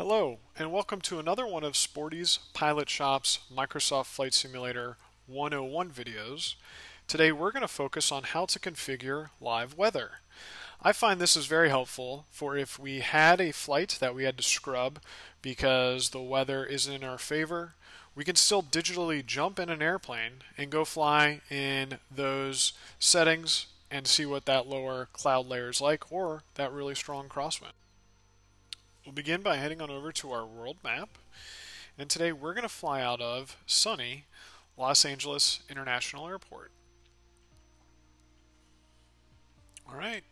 Hello, and welcome to another one of Sporty's Pilot Shop's Microsoft Flight Simulator 101 videos. Today we're going to focus on how to configure live weather. I find this is very helpful for if we had a flight that we had to scrub because the weather isn't in our favor, we can still digitally jump in an airplane and go fly in those settings and see what that lower cloud layer is like or that really strong crosswind. We'll begin by heading on over to our world map. And today we're going to fly out of sunny Los Angeles International Airport. Alright,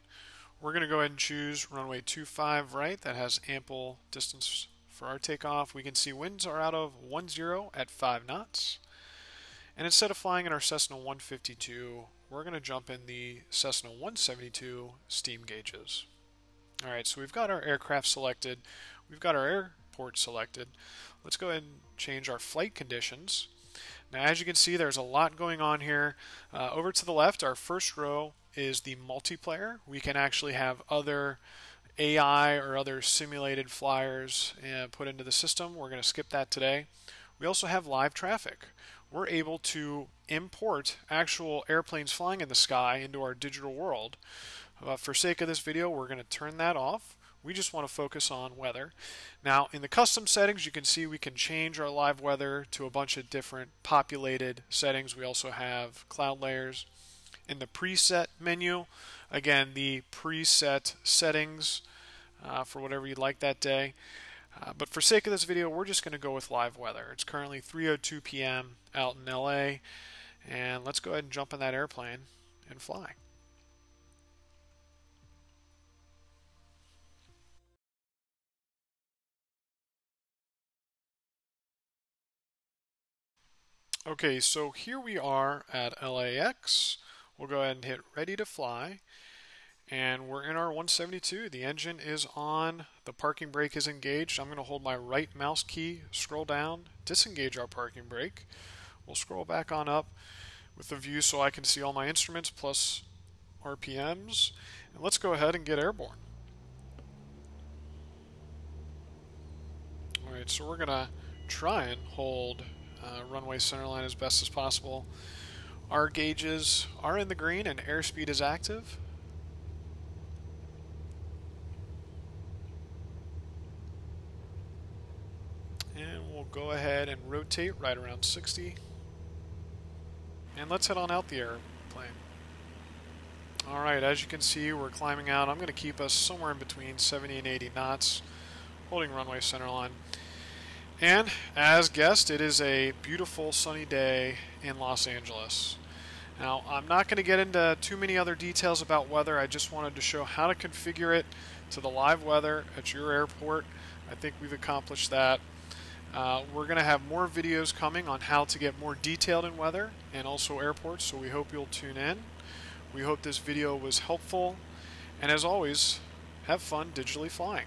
we're going to go ahead and choose runway 25 right. That has ample distance for our takeoff. We can see winds are out of 10 at 5 knots. And instead of flying in our Cessna 152, we're going to jump in the Cessna 172 steam gauges. All right, so we've got our aircraft selected. We've got our airport selected. Let's go ahead and change our flight conditions. Now, as you can see, there's a lot going on here. Uh, over to the left, our first row is the multiplayer. We can actually have other AI or other simulated flyers uh, put into the system. We're going to skip that today. We also have live traffic. We're able to import actual airplanes flying in the sky into our digital world. Uh, for sake of this video, we're going to turn that off. We just want to focus on weather. Now, in the custom settings, you can see we can change our live weather to a bunch of different populated settings. We also have cloud layers. In the preset menu, again, the preset settings uh, for whatever you'd like that day. Uh, but for sake of this video, we're just going to go with live weather. It's currently 3.02 p.m. out in LA. And let's go ahead and jump in that airplane and fly. Okay, so here we are at LAX. We'll go ahead and hit ready to fly. And we're in our 172. The engine is on. The parking brake is engaged. I'm going to hold my right mouse key, scroll down, disengage our parking brake. We'll scroll back on up with the view so I can see all my instruments plus RPMs. And let's go ahead and get airborne. Alright, so we're going to try and hold uh, runway centerline as best as possible. Our gauges are in the green and airspeed is active. And we'll go ahead and rotate right around 60. And let's head on out the airplane. Alright, as you can see, we're climbing out. I'm going to keep us somewhere in between 70 and 80 knots, holding runway centerline. And as guessed, it is a beautiful sunny day in Los Angeles. Now, I'm not going to get into too many other details about weather. I just wanted to show how to configure it to the live weather at your airport. I think we've accomplished that. Uh, we're going to have more videos coming on how to get more detailed in weather and also airports, so we hope you'll tune in. We hope this video was helpful. And as always, have fun digitally flying.